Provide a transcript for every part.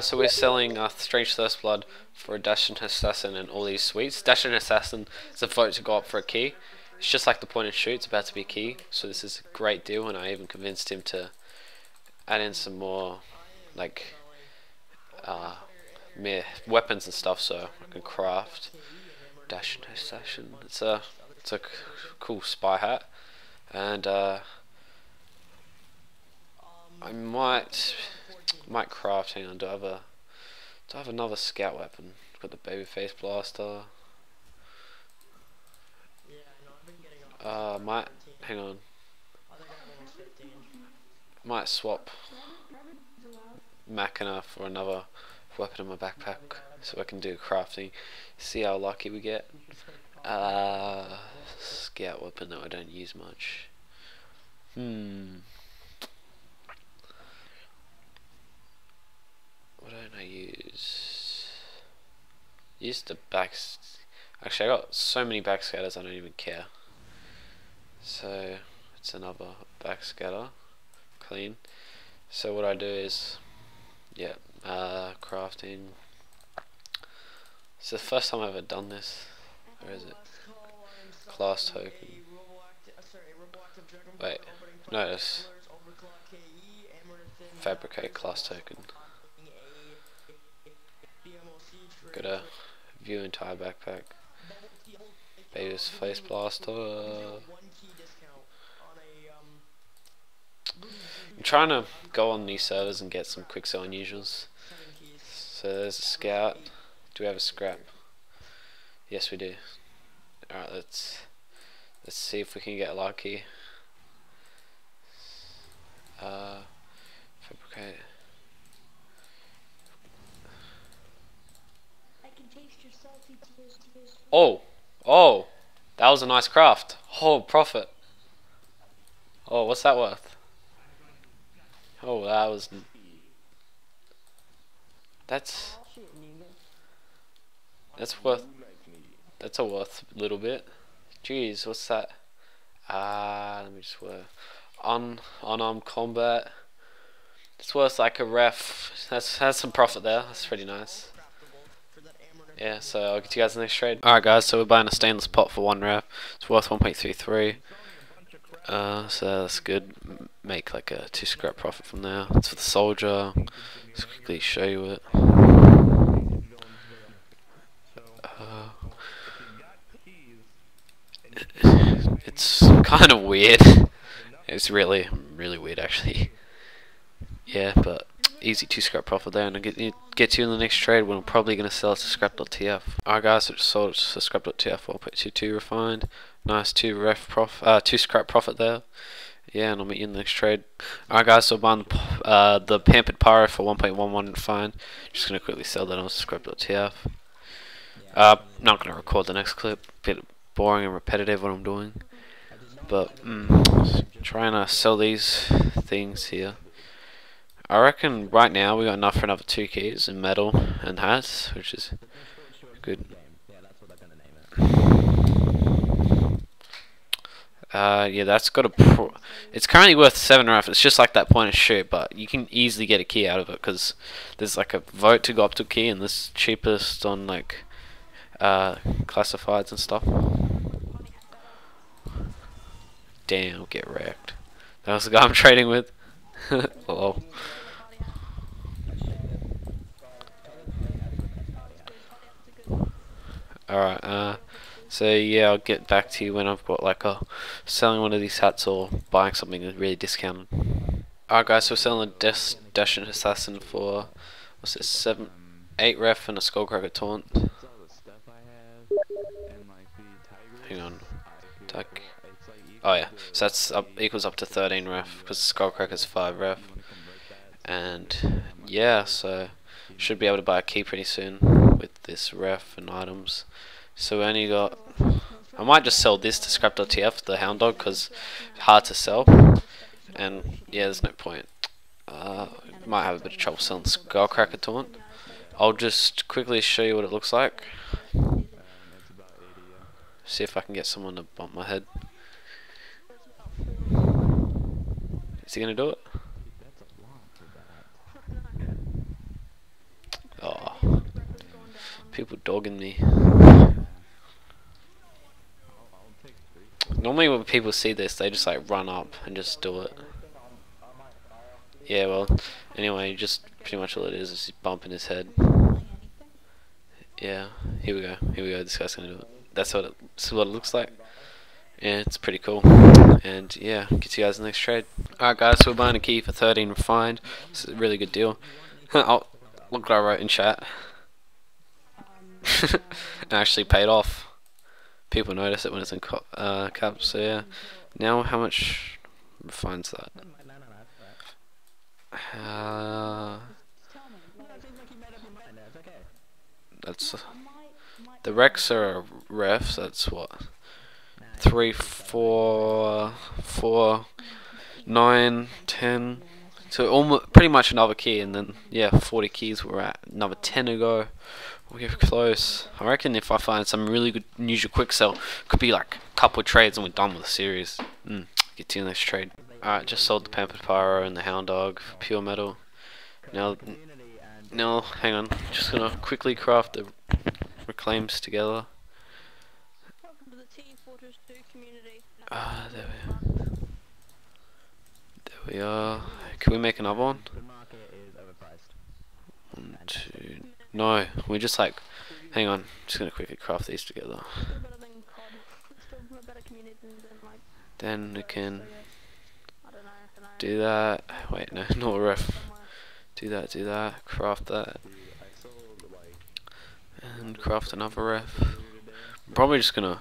so we're selling uh, Strange Thirst Blood for a Dashin Assassin and all these suites. Dashin Assassin is a vote to go up for a key. It's just like the point and shoot, it's about to be key, so this is a great deal, and I even convinced him to add in some more, like, uh, mere weapons and stuff, so I can craft Dashin Assassin. It's a, it's a cool spy hat, and uh, I might might craft. Hang on, do I have a do I have another scout weapon? Got the babyface blaster. Uh, might hang on. Might swap Machina for another weapon in my backpack so I can do crafting. See how lucky we get. Uh, scout weapon that I don't use much. Hmm. What don't I use? Use the back. Actually, I got so many backscatters I don't even care. So it's another backscatter, clean. So what I do is, yeah, uh, crafting. It's the first time I've ever done this. Where is it? Class token. Wait, notice. Fabricate class token. Got a view entire backpack. Baby's face blaster. I'm trying to go on these servers and get some quick sell unusuals. So there's a scout. Do we have a scrap? Yes we do. Alright, let's let's see if we can get lucky. Uh fabricate Oh, oh, that was a nice craft. Oh, profit. Oh, what's that worth? Oh, that was. That's. That's worth. That's a worth little bit. Jeez, what's that? Ah, uh, let me just work. Un unarmed combat. It's worth like a ref. That's has some profit there. That's pretty nice yeah, so I'll get you guys the next trade. Alright guys, so we're buying a stainless pot for one ref. It's worth 1.33. Uh, so that's good. Make like a two scrap profit from there. It's for the soldier. Let's quickly show you it. Uh, it's kind of weird. It's really, really weird actually. Yeah, but easy two scrap profit there, and I'll get, get you in the next trade when I'm probably going to sell it to scrap.tf. Alright guys, so just sold it to scrap.tf 1.22 refined. Nice two ref prof, uh, two scrap profit there. Yeah, and I'll meet you in the next trade. Alright guys, so buying the, uh, the Pampered Pyro for 1.11 refined. Just going to quickly sell that on scrap.tf. Uh, not going to record the next clip. Bit boring and repetitive what I'm doing. But, mm, trying to sell these things here. I reckon right now we got enough for another two keys in metal and hats, which is good. Yeah that's what they're gonna name it. Uh, yeah, that's got a. Pro it's currently worth seven ref. It's just like that point and shoot, but you can easily get a key out of it because there's like a vote to go up to key, and this cheapest on like uh, classifieds and stuff. Damn, get wrecked. That was the guy I'm trading with. Lol. Alright, uh, so yeah, I'll get back to you when I've got like a selling one of these hats or buying something really discounted. Alright guys, so we're selling a Des Dashin Assassin for, what's it, 7, 8 ref and a Skullcracker Taunt. Hang on. Tuck. Oh yeah, so that's up, equals up to 13 ref, because Skullcracker's 5 ref. And yeah, so should be able to buy a key pretty soon with this ref and items. So we only got... I might just sell this to scrap.tf, the hound dog, because hard to sell. And yeah, there's no point. Uh, might have a bit of trouble selling Skullcracker Taunt. I'll just quickly show you what it looks like. See if I can get someone to bump my head. Is he gonna do it? Dog dogging me. Normally when people see this, they just like run up and just do it. Yeah, well, anyway, just pretty much all it is is bumping his head. Yeah, here we go. Here we go. This guy's gonna do it. That's what it, that's what it looks like. Yeah, it's pretty cool. And yeah, get you guys the next trade. Alright guys, so we're buying a key for 13 refined. This is a really good deal. look what I wrote in chat. actually paid off. People notice it when it's in uh, caps, so yeah. Now how much refines that? Uh, that's uh, the Rex are refs. That's what three, four, four, nine, ten. So almost pretty much another key, and then yeah, 40 keys. We're at another 10 to go. We're close. I reckon if I find some really good usual quick sell, could be like a couple of trades and we're done with the series. Mm, get to the next trade. Alright, just sold the Pampered Pyro and the Hound Dog for pure metal. Now, now, hang on. Just gonna quickly craft the reclaims together. Ah, uh, there we are. There we are. Can we make another one? One, two. No, we just like. Hang on. Just gonna quickly craft these together. Then we can do that. Wait, no, not ref. Do that, do that, craft that. And craft another ref. I'm probably just gonna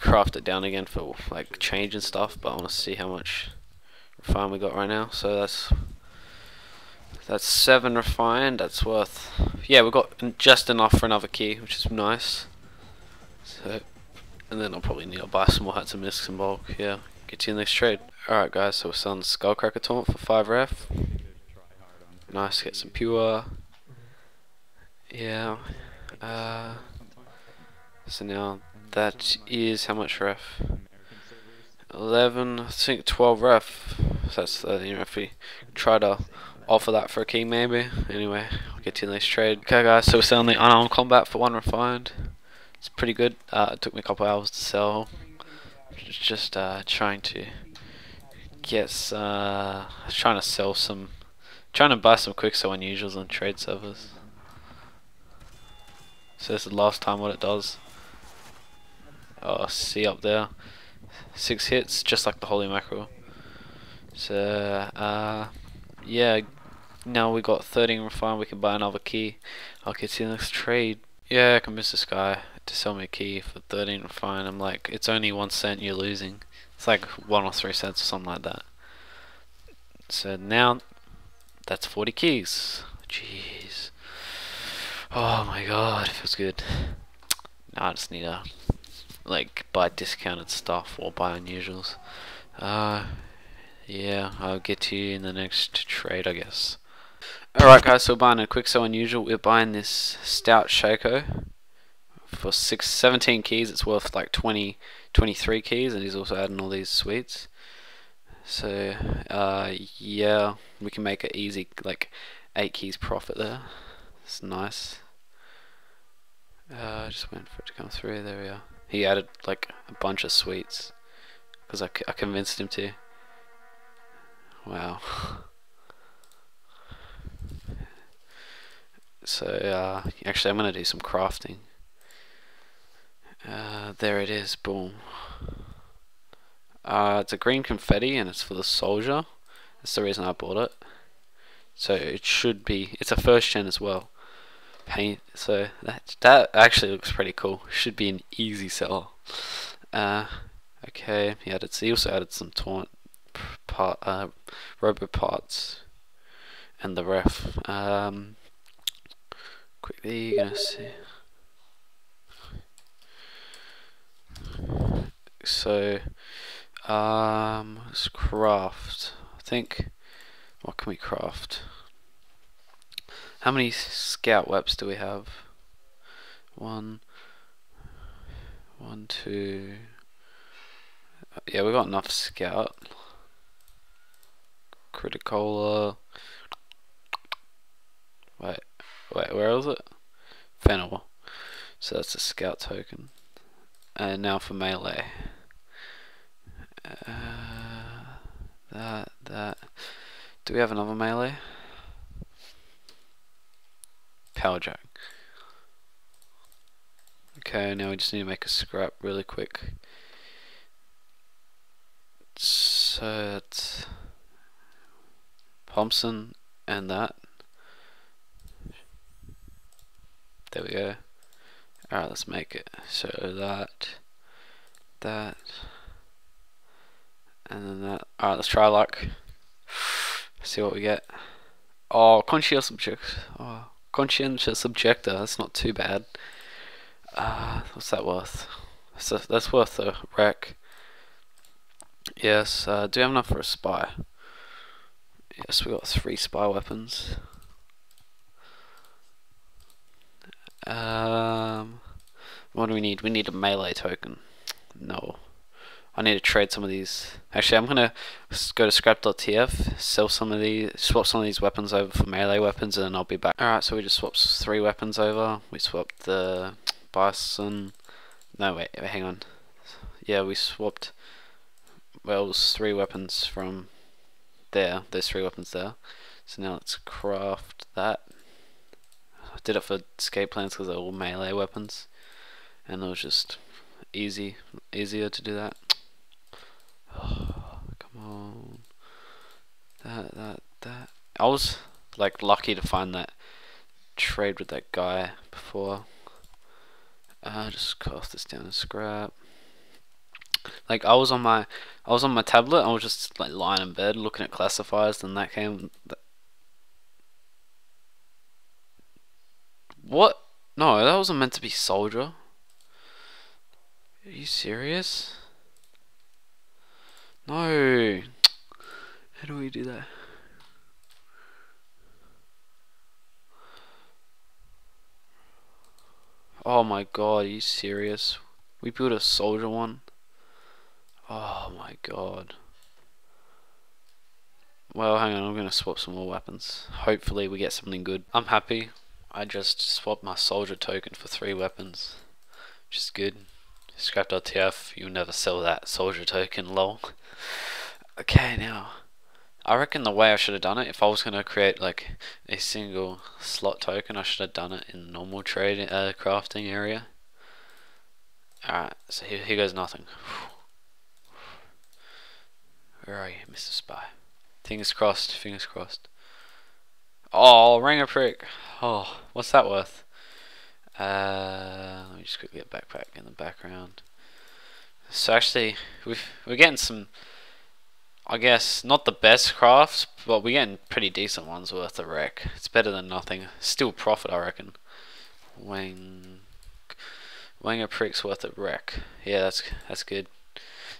craft it down again for like change and stuff, but I wanna see how much refine we got right now. So that's that's seven refined, that's worth yeah, we've got just enough for another key, which is nice. So and then I'll probably need to buy some more hats and misks in bulk, yeah. Get you in next trade. Alright guys, so we're selling Skullcracker Taunt for 5 ref. Nice, get some pure. Yeah. Uh, so now that is how much ref? 11, I think 12 ref. So that's 13 ref. Try to offer that for a key maybe. Anyway, I'll get to the next trade. Okay guys, so we're selling the unarmed combat for 1 refined. It's pretty good. Uh, it took me a couple hours to sell. Just uh, trying to get, uh, trying to sell some, trying to buy some quick sell unusuals on trade servers. So this is the last time what it does. Oh, see up there, six hits, just like the holy mackerel. So, uh, yeah, now we got 13 refined, we can buy another key. I'll get to the next trade. Yeah, I convinced this guy to sell me a key for 13 refined. I'm like, it's only one cent you're losing. It's like one or three cents or something like that. So now that's 40 keys. Jeez. Oh my god, it feels good. Now I just need to like buy discounted stuff or buy unusuals. Uh, yeah, I'll get to you in the next trade, I guess. Alright guys, so we're buying a quick so unusual. We're buying this Stout Shako for six, 17 keys. It's worth like 20 23 keys and he's also adding all these sweets. so uh, yeah we can make it easy like 8 keys profit there it's nice uh, just waiting for it to come through there we are he added like a bunch of sweets because I, I convinced him to wow so uh, actually I'm gonna do some crafting uh, there it is, boom. Uh, it's a green confetti and it's for the soldier. That's the reason I bought it. So it should be, it's a first gen as well. Paint, so that that actually looks pretty cool. Should be an easy sell. Uh, okay, he added, he also added some taunt part, uh, parts and the ref. Um, quickly, gonna see. so um, let's craft. I think what can we craft? How many scout webs do we have? One, one, two. Yeah, we got enough scout. Crit-a-Cola. Wait, wait, where is it? Fennel. So that's a scout token. And now for melee. Uh, that, that. Do we have another melee? Power jack. Okay, now we just need to make a scrap really quick. So it's Thompson and that. There we go. Alright, let's make it. So that, that, and then that. Alright, let's try luck. See what we get. Oh, conscientious object. Oh, conscientious objector. That's not too bad. Uh, what's that worth? So that's worth a wreck. Yes. Uh, do we have enough for a spy? Yes, we got three spy weapons. Um, what do we need? We need a melee token. No. I need to trade some of these. Actually, I'm gonna go to scrap.tf, sell some of these, swap some of these weapons over for melee weapons, and then I'll be back. Alright, so we just swapped three weapons over. We swapped the bison. No, wait, hang on. Yeah, we swapped. Well, three weapons from there. There's three weapons there. So now let's craft that. I did it for escape plans because they're all melee weapons, and it was just easy, easier to do that. Oh, come on. That, that, that. I was like lucky to find that trade with that guy before. Uh, just cast this down to scrap. Like I was on my, I was on my tablet. I was just like lying in bed looking at classifiers, and that came. That what? No, that wasn't meant to be soldier. Are you serious? No. How do we do that? Oh my god, are you serious? We built a soldier one? Oh my god. Well, hang on, I'm going to swap some more weapons. Hopefully we get something good. I'm happy. I just swapped my soldier token for three weapons. Which is good. Scrap.tf, you'll never sell that soldier token, lol. Okay, now, I reckon the way I should have done it, if I was going to create like a single slot token, I should have done it in normal trade uh, crafting area. Alright, so here, here goes nothing. Where are you, Mr. Spy? Fingers crossed, fingers crossed. Oh, ring a prick. Oh, what's that worth? Uh, let me just quickly get backpack in the background. So actually, we we're getting some, I guess, not the best crafts, but we're getting pretty decent ones worth a wreck. It's better than nothing. Still profit, I reckon. Wang, Wanga Prick's worth a wreck. Yeah, that's that's good.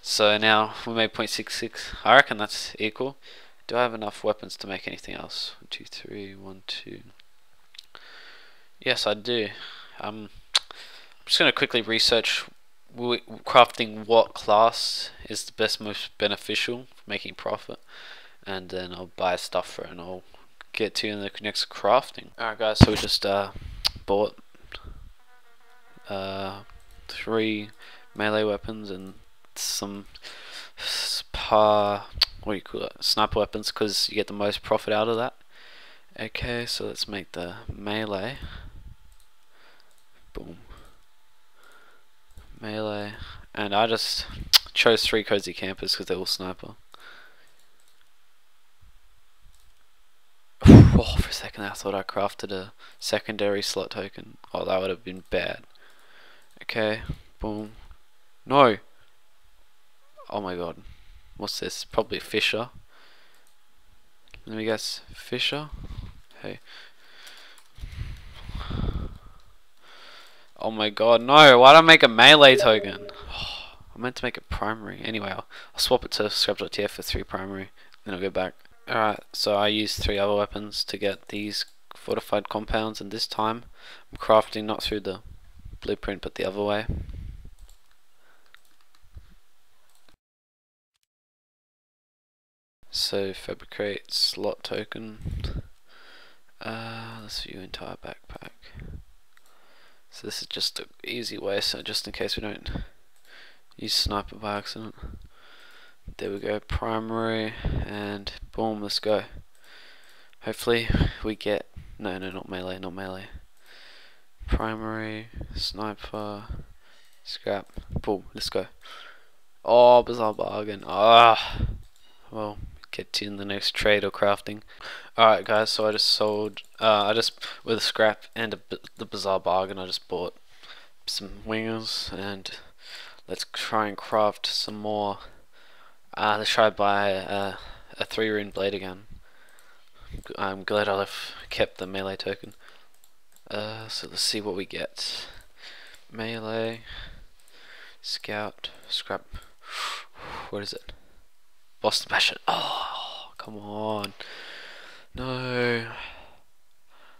So now we made 0.66. I reckon that's equal. Do I have enough weapons to make anything else? One, two, three, one, two. Yes, I do. Um, I'm just going to quickly research crafting what class is the best, most beneficial for making profit, and then I'll buy stuff for it and I'll get to in the next crafting. Alright guys, so we just uh, bought uh, three melee weapons and some spa, what do you call it, sniper weapons because you get the most profit out of that. Okay, so let's make the melee. Boom. Melee. And I just chose three cozy campers because they're all sniper. Oh, for a second I thought I crafted a secondary slot token. Oh, that would have been bad. Okay, boom. No! Oh my god. What's this? Probably Fisher. Let me guess. Fisher? Hey. Oh my god, no! Why did I make a melee token? Oh, I meant to make it primary. Anyway, I'll, I'll swap it to scrap.tf for 3 primary, then I'll go back. Alright, so I used 3 other weapons to get these fortified compounds, and this time I'm crafting not through the blueprint but the other way. So fabricate slot token. Uh, let's view entire backpack. So this is just an easy way, so just in case we don't use sniper by accident. There we go, primary, and boom, let's go. Hopefully we get, no, no, not melee, not melee. Primary, sniper, scrap, boom, let's go. Oh, Bazaar Bargain, ah. Well, get to in the next trade or crafting. Alright guys, so I just sold, uh, I just, with a scrap and a, the Bazaar Bargain, I just bought some wingers and let's try and craft some more uh, let's try buy a, a three rune blade again. I'm glad I've kept the melee token. Uh, so let's see what we get. Melee, scout, scrap. What is it? Boston Bastion. Oh, come on. No.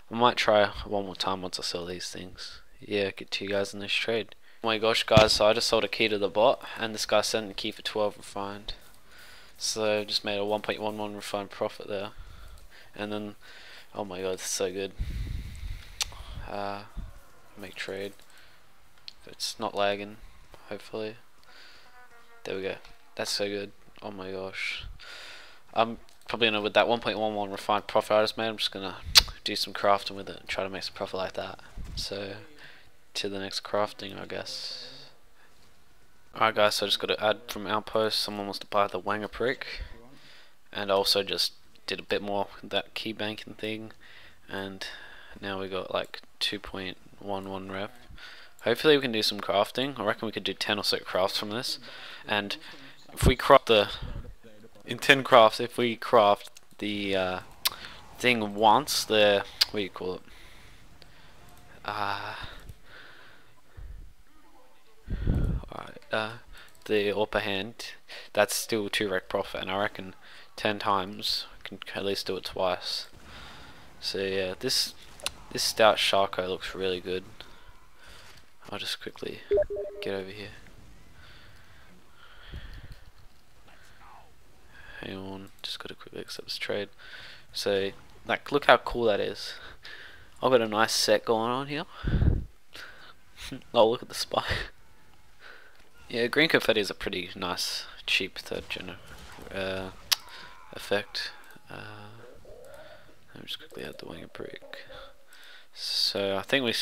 I might try one more time once I sell these things. Yeah, get to you guys in this trade. Oh my gosh guys, so I just sold a key to the bot and this guy sent a key for 12 refined. So just made a 1.11 refined profit there. And then, oh my god, it's so good. Uh, make trade. It's not lagging, hopefully. There we go. That's so good. Oh my gosh. I'm probably gonna, with that 1.11 refined profit I just made, I'm just gonna do some crafting with it and try to make some profit like that. So, to the next crafting, I guess. Alright guys, so I just got to add from Outpost, someone wants to buy the Wanga Prick. And also just did a bit more that key banking thing. And now we got like 2.11 rep. Hopefully we can do some crafting. I reckon we could do 10 or so crafts from this. And if we craft the... In 10 crafts, if we craft the uh, thing once, the... What do you call it? Uh, uh, the AWPer Hand, that's still 2 rec profit, and I reckon 10 times I can at least do it twice. So yeah, this this stout Shako looks really good. I'll just quickly get over here. Hang on, just gotta quickly accept this trade. So, like, look how cool that is. I've got a nice set going on here. oh, look at the spike. Yeah, green confetti is a pretty nice, cheap third gen uh, effect. Uh, let me just quickly add the Wanga Prick. So I think we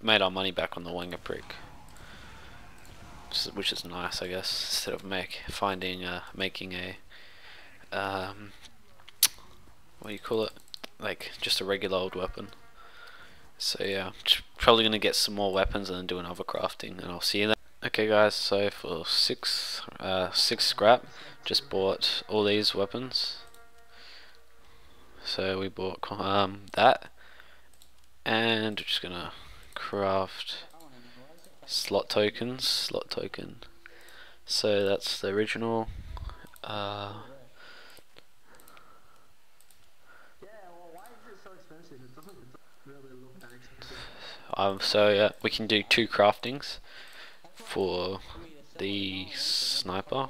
made our money back on the Wanga Prick, which is nice, I guess. Instead of make finding uh, making a um, what do you call it? Like just a regular old weapon. So yeah, probably gonna get some more weapons and then do another crafting, and I'll see you then. Okay guys, so for six uh, six scrap, just bought all these weapons. So we bought um, that, and we're just gonna craft slot tokens, slot token. So that's the original. Uh, um, so yeah, we can do two craftings for the sniper.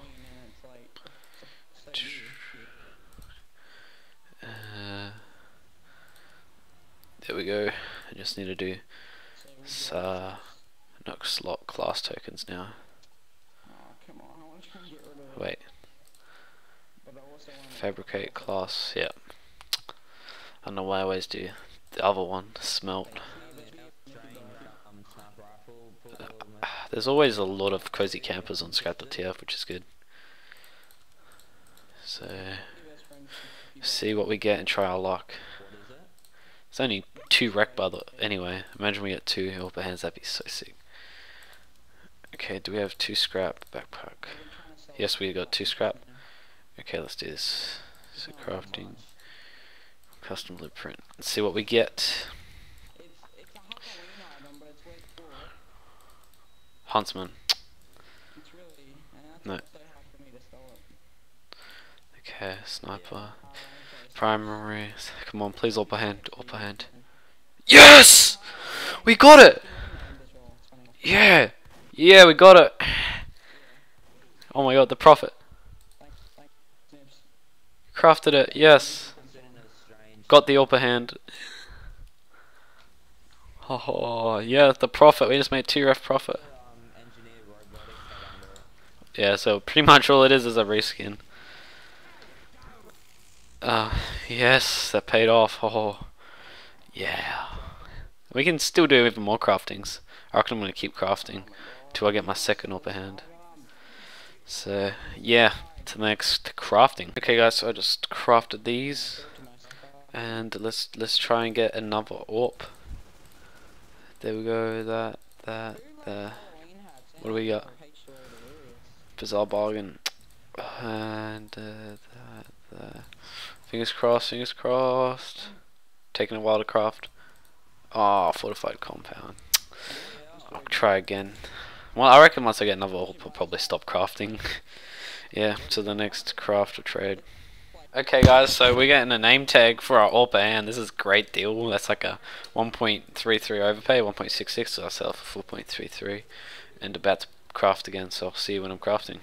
Uh, there we go. I just need to do uh, Nook slot class tokens now. Wait. Fabricate class, yeah. I don't know why I always do the other one, smelt. There's always a lot of cozy campers on Scrap.tf, which is good. So, see what we get and try our luck. It's only two wreck by the anyway. Imagine we get two upper hands, that'd be so sick. Okay, do we have two scrap backpack? Yes, we got two scrap. Okay, let's do this. So crafting, custom blueprint. Let's see what we get. Huntsman. No. Okay, sniper. Primary. Come on, please AWPer Hand. AWPer Hand. Yes! We got it! Yeah! Yeah, we got it! Oh my god, the profit. Crafted it, yes. Got the AWPer Hand. Oh, yeah, the profit. We just made two ref profit. Yeah, so pretty much all it is is a reskin. Uh, yes, that paid off. Oh, yeah. We can still do even more craftings. I reckon I'm going to keep crafting till I get my second AWPer Hand. So, yeah, to next crafting. Okay guys, so I just crafted these. And let's let's try and get another AWP. There we go, that, that, there. What do we got? Bazaar Bargain. And uh, that, there. Fingers crossed, fingers crossed. Taking a while to craft. Ah, oh, fortified compound. I'll try again. Well, I reckon once I get another I'll probably stop crafting. yeah, to the next craft or trade. Okay guys, so we're getting a name tag for our AWP and this is a great deal. That's like a 1.33 overpay, 1.66, so I'll sell for 4.33 and about to craft again, so I'll see you when I'm crafting.